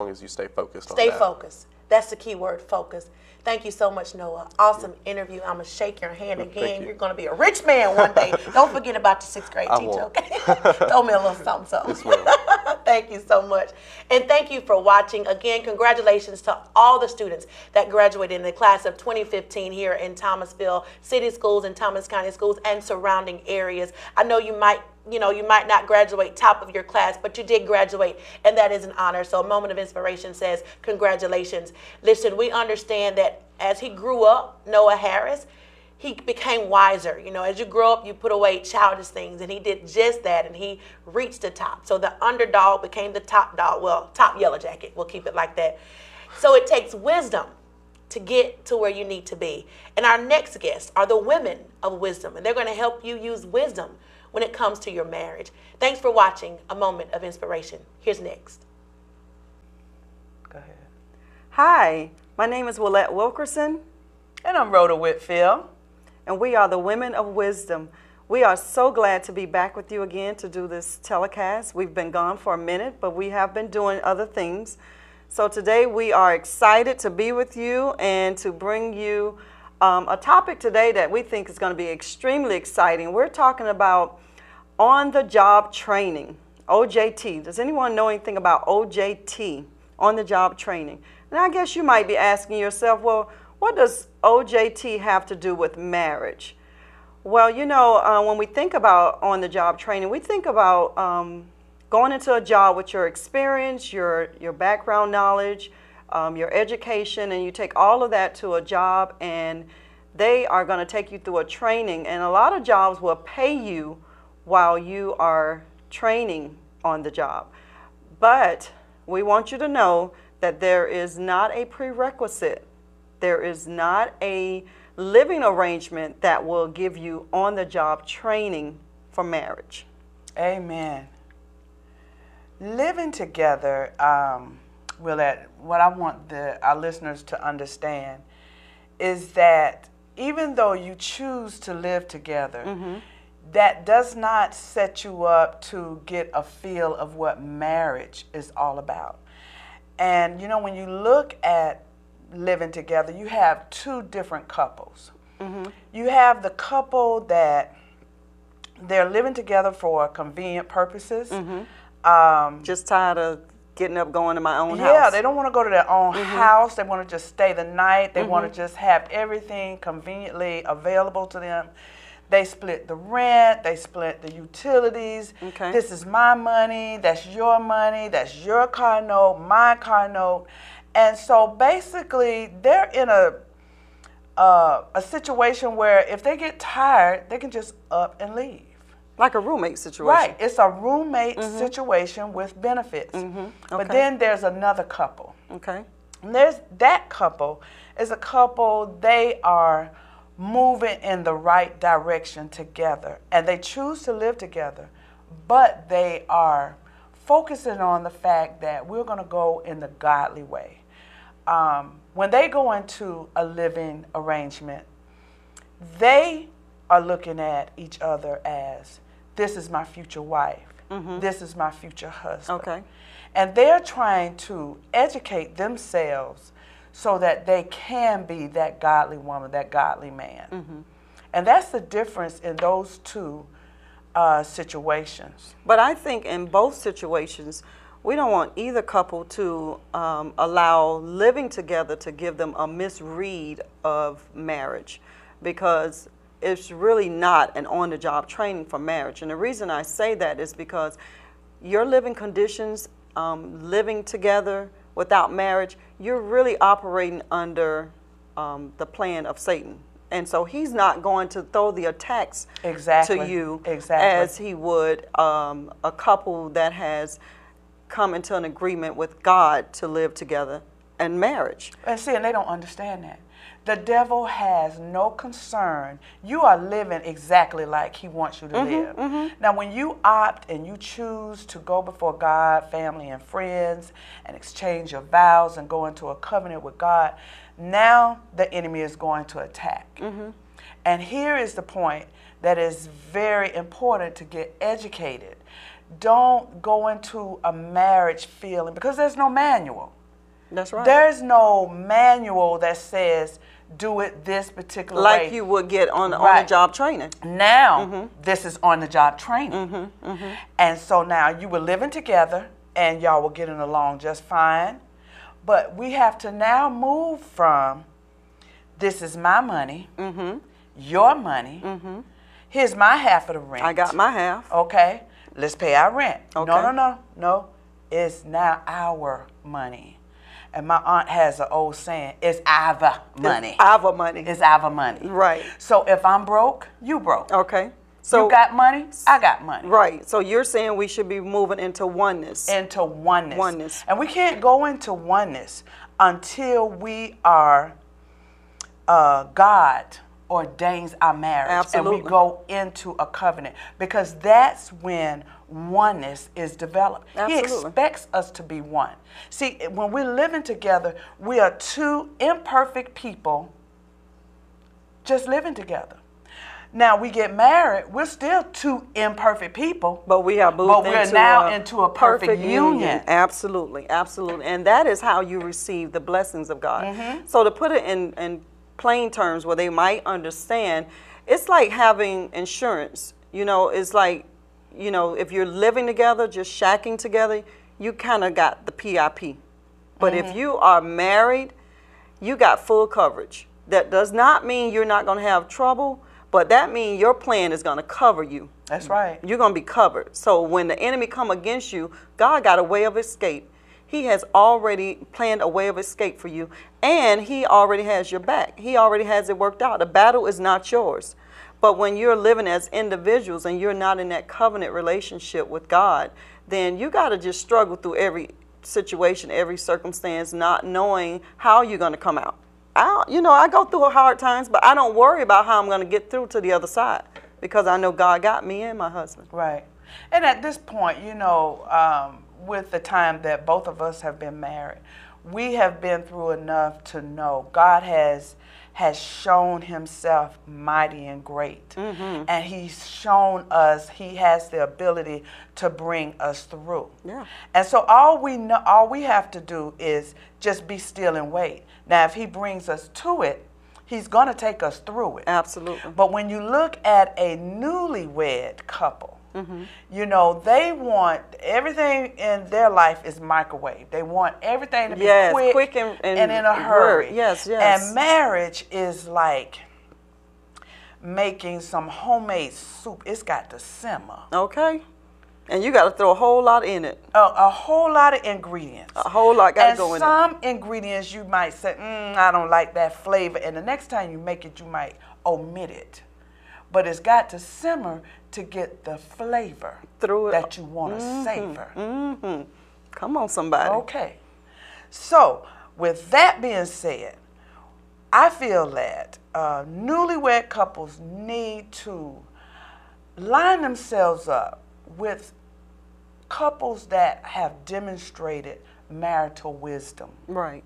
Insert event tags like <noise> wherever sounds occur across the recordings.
long as you stay focused Stay on that. focused. That's the key word, focus. Thank you so much, Noah. Awesome interview. I'm gonna shake your hand again. you. You're gonna be a rich man one day. <laughs> Don't forget about the sixth grade I teacher, won't. okay? <laughs> Throw me a little something, <laughs> something. Thank you so much. And thank you for watching. Again, congratulations to all the students that graduated in the class of 2015 here in Thomasville City Schools and Thomas County Schools and surrounding areas. I know you might you know, you might not graduate top of your class, but you did graduate, and that is an honor. So, a moment of inspiration says, Congratulations. Listen, we understand that as he grew up, Noah Harris, he became wiser. You know, as you grow up, you put away childish things, and he did just that, and he reached the top. So, the underdog became the top dog. Well, top yellow jacket. We'll keep it like that. So, it takes wisdom to get to where you need to be. And our next guests are the women of wisdom, and they're going to help you use wisdom when it comes to your marriage. Thanks for watching A Moment of Inspiration. Here's next. Go ahead. Hi, my name is Willette Wilkerson, And I'm Rhoda Whitfield. And we are the Women of Wisdom. We are so glad to be back with you again to do this telecast. We've been gone for a minute, but we have been doing other things. So today we are excited to be with you and to bring you um, a topic today that we think is going to be extremely exciting. We're talking about on the job training, OJT. Does anyone know anything about OJT, on the job training? And I guess you might be asking yourself, well, what does OJT have to do with marriage? Well, you know, uh, when we think about on the job training, we think about um, going into a job with your experience, your, your background knowledge, um, your education, and you take all of that to a job, and they are going to take you through a training. And a lot of jobs will pay you while you are training on the job. But we want you to know that there is not a prerequisite, there is not a living arrangement that will give you on the job training for marriage. Amen. Living together, um, Willette, what I want the, our listeners to understand is that even though you choose to live together, that does not set you up to get a feel of what marriage is all about. And you know, when you look at living together, you have two different couples. You have the couple that they're living together for convenient purposes. Um, Just tired of getting up, going to my own yeah, house. Yeah, they don't want to go to their own Mm-hmm. house. They want to just stay the night. They want to just have everything conveniently available to them. They split the rent, they split the utilities. Okay. This is my money, that's your money, that's your car note, my car note. And so basically, they're in a uh, a situation where if they get tired, they can just up and leave. like a roommate situation. Right. It's a roommate situation with benefits. But Okay. then there's another couple. Okay. And there's that couple is a couple they are moving in the right direction together and they choose to live together, but they are focusing on the fact that we're going to go in the godly way. Um, when they go into a living arrangement, they are looking at each other as this is my future wife, this is my future husband. Okay. And they're trying to educate themselves so that they can be that godly woman, that godly man. And that's the difference in those two uh, situations. But I think in both situations, we don't want either couple to um, allow living together to give them a misread of marriage because it's really not an on the job training for marriage. And the reason I say that is because your living conditions, um, living together without marriage, you're really operating under um, the plan of Satan. And so he's not going to throw the attacks Exactly. to you Exactly. as he would um, a couple that has come into an agreement with God to live together and marriage. And see, and they don't understand that. The devil has no concern. You are living exactly like he wants you to mm-hmm, live. Mm-hmm. Now, when you opt and you choose to go before God, family, and friends and exchange your vows and go into a covenant with God, now the enemy is going to attack. Mm-hmm. And here is the point that is very important to get educated don't go into a marriage feeling because there's no manual. That's right. There's no manual that says do it this particular like way. you would get on on the job training. Now, mm-hmm. this is on the job training. Mm-hmm. Mm-hmm. And so now you were living together and y'all were getting along just fine. But we have to now move from this is my money, your money, here's my half of the rent. I got my half. Okay, let's pay our rent. No, Okay. no, no, no. It's now our money. And my aunt has an old saying, it's our money. It's our money. It's our money. Right. So if I'm broke, you broke. okay. So you got money, I got money. right. So you're saying we should be moving into oneness. Into oneness. Oneness. And we can't go into oneness until we are uh, God ordains our marriage and we go into a covenant because that's when oneness is developed. He expects us to be one. See, when we're living together, we are two imperfect people just living together. Now we get married, we're still two imperfect people. But we have moved But we're into now a into a perfect union. Absolutely, absolutely. And that is how you receive the blessings of God. Mm-hmm. So to put it in, in plain terms where they might understand, it's like having insurance. You know, it's like, you know, if you're living together, just shacking together, you kind of got the PIP. But Mm-hmm. if you are married, you got full coverage. That does not mean you're not going to have trouble, but that means your plan is going to cover you That's right. you're going to be covered. So when the enemy come against you, God got a way of escape. He has already planned a way of escape for you, and he already has your back. He already has it worked out. The battle is not yours. But when you're living as individuals and you're not in that covenant relationship with God, then you got to just struggle through every situation, every circumstance, not knowing how you're going to come out. I, you know, I go through hard times, but I don't worry about how I'm going to get through to the other side because I know God got me and my husband. Right. And at this point, you know, um, with the time that both of us have been married, we have been through enough to know God has has shown himself mighty and great. Mm-hmm. And he's shown us he has the ability to bring us through. Yeah. And so all we know all we have to do is just be still and wait. Now if he brings us to it, he's going to take us through it. Absolutely. But when you look at a newlywed couple, Mm-hmm. you know, they want everything in their life is microwave. They want everything to be Yes, quick, quick and- and in a hurry. Yes, yes. And marriage is like making some homemade soup. It's got to simmer. Okay. And you got to throw a whole lot in it. A, a whole lot of ingredients. A whole lot got to and go in it. some ingredients you might say, mm, I don't like that flavor. And the next time you make it, you might omit it. But it's got to simmer to get the flavor Through it. that you want to savor. Mm-hmm. Come on, somebody. Okay. So, with that being said, I feel that uh, newlywed couples need to line themselves up with couples that have demonstrated marital wisdom. Right.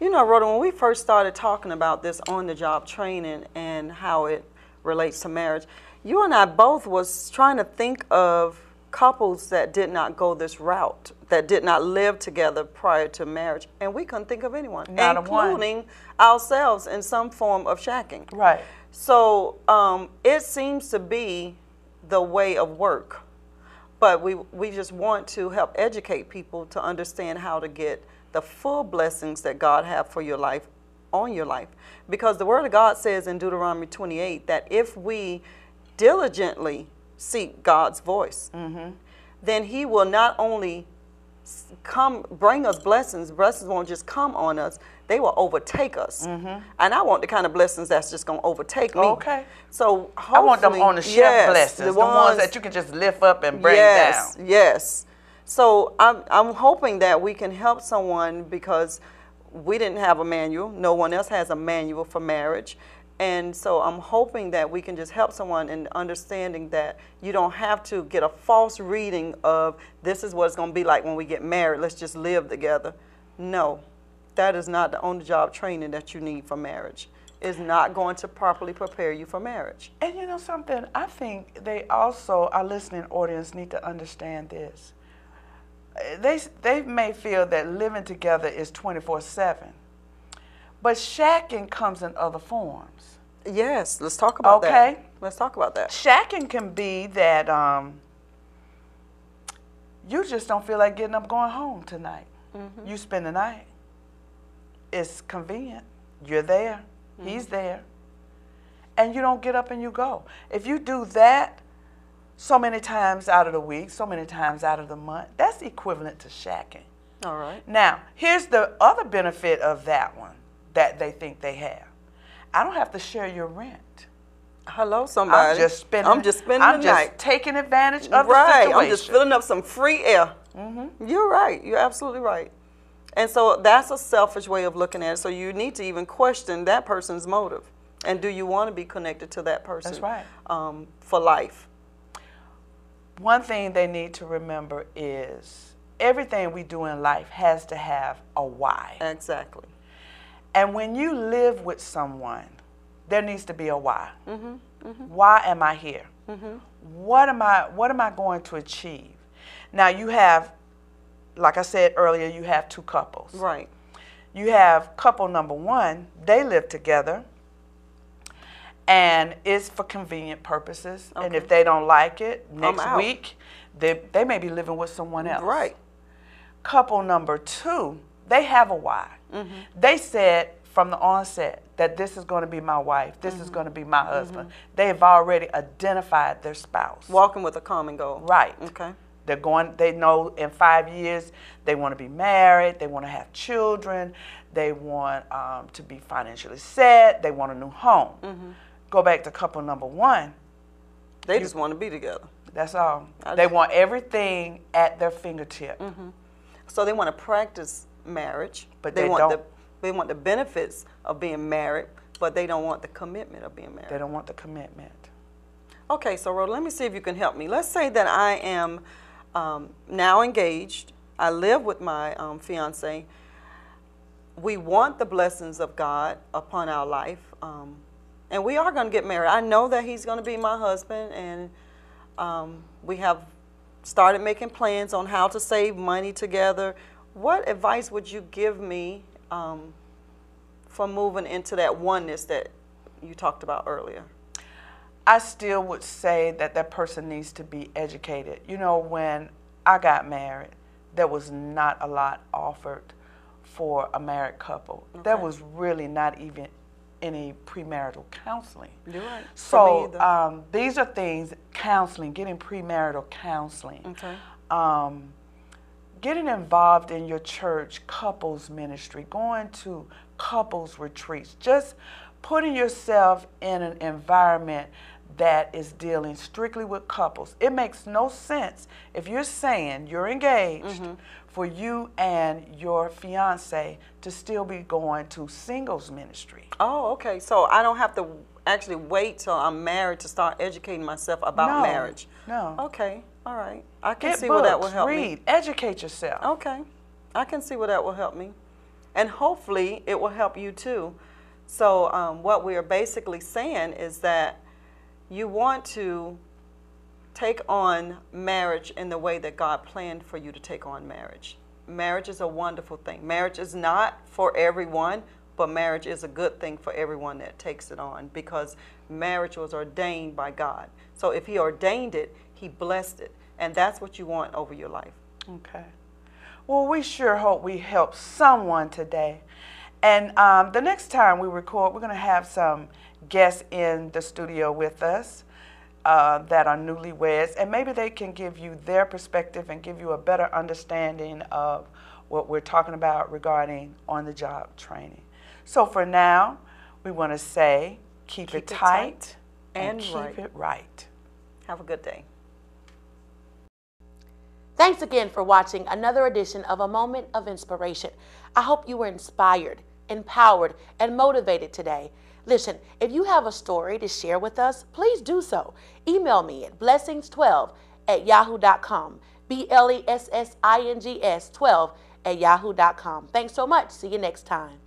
You know, Rhoda, when we first started talking about this on the job training and how it relates to marriage, you and I both was trying to think of couples that did not go this route, that did not live together prior to marriage, and we couldn't think of anyone, Not including ourselves in some form of shacking. Right. So um, it seems to be the way of work, but we we just want to help educate people to understand how to get the full blessings that God have for your life on your life, because the Word of God says in Deuteronomy 28 that if we diligently seek God's voice, mm-hmm. then He will not only come bring us blessings. Blessings won't just come on us; they will overtake us. Mm-hmm. And I want the kind of blessings that's just going to overtake me. Okay. So I want them on the shelf yes, blessings, the, ones, that you can just lift up and bring yes, down. Yes. So I'm I'm hoping that we can help someone because we didn't have a manual. No one else has a manual for marriage. And so I'm hoping that we can just help someone in understanding that you don't have to get a false reading of this is what it's going to be like when we get married. Let's just live together. No, that is not the on the job training that you need for marriage. is not going to properly prepare you for marriage. And you know something? I think they also, our listening audience, need to understand this. They, they may feel that living together is 24 7, but shacking comes in other forms. Yes, let's talk about Okay. that. Okay. Let's talk about that. Shacking can be that um, you just don't feel like getting up going home tonight. You spend the night. It's convenient. You're there. He's there. And you don't get up and you go. If you do that so many times out of the week, so many times out of the month, that's equivalent to shacking. All right. Now, here's the other benefit of that one that they think they have. I don't have to share your rent. Hello, somebody. I'm just spending. I'm just spending I'm the just night. taking advantage of the right. situation. I'm just filling up some free air. Mm-hmm. You're right. You're absolutely right. And so that's a selfish way of looking at it. So you need to even question that person's motive. And do you want to be connected to that person? That's right. Um, for life. One thing they need to remember is everything we do in life has to have a why. Exactly. And when you live with someone, there needs to be a why. Mm-hmm, Why am I here? What am I what am I going to achieve? Now you have like I said earlier, you have two couples. Right. You have couple number 1, they live together. And it's for convenient purposes. And if they don't like it, next week they, they may be living with someone else Right. couple number two, they have a why. Mm-hmm. They said from the onset that this is going to be my wife, this Mm-hmm. is going to be my husband. They have already identified their spouse. Walking with a common goal. Right. Okay. They're going. They know in five years they want to be married. They want to have children. They want um, to be financially set. They want a new home. Mm-hmm. Go back to couple number one. They just want to be together. That's all. I They just- want everything at their fingertip. So they want to practice marriage, But they, they want don't- the they want the benefits of being married, but they don't want the commitment of being married. They don't want the commitment. Okay, so Rhoda, let me see if you can help me. Let's say that I am um, now engaged. I live with my um, fiance. We want the blessings of God upon our life, um, and we are going to get married. I know that he's going to be my husband, and um, we have started making plans on how to save money together. What advice would you give me um, for moving into that oneness that you talked about earlier? I still would say that that person needs to be educated. You know, when I got married, there was not a lot offered for a married couple. There was really not even any premarital counseling. You're right. So um, these are things counseling, getting premarital counseling. Okay. Um, getting involved in your church couples ministry, going to couples retreats, just putting yourself in an environment that is dealing strictly with couples. It makes no sense if you're saying you're engaged for you and your fiance to still be going to singles ministry. Oh, okay. So I don't have to actually wait till I'm married to start educating myself about No, marriage. no. Okay. All right. I can Get see books, where that will help read, me. educate yourself. Okay. I can see where that will help me. And hopefully it will help you too. So um, what we are basically saying is that you want to take on marriage in the way that God planned for you to take on marriage. Marriage is a wonderful thing. Marriage is not for everyone, but marriage is a good thing for everyone that takes it on because marriage was ordained by God. So if He ordained it, He blessed it. And that's what you want over your life. Okay. Well, we sure hope we help someone today. And um, the next time we record, we're going to have some guests in the studio with us uh, that are newlyweds, and maybe they can give you their perspective and give you a better understanding of what we're talking about regarding on the job training. So for now, we want to say keep, Keep it, it tight, tight and, and keep right. it right. Have a good day. Thanks again for watching another edition of A Moment of Inspiration. I hope you were inspired, empowered, and motivated today. Listen, if you have a story to share with us, please do so. Email me at blessings12 at yahoo.com. B L E S S I N G S 12 at yahoo.com. Thanks so much. See you next time.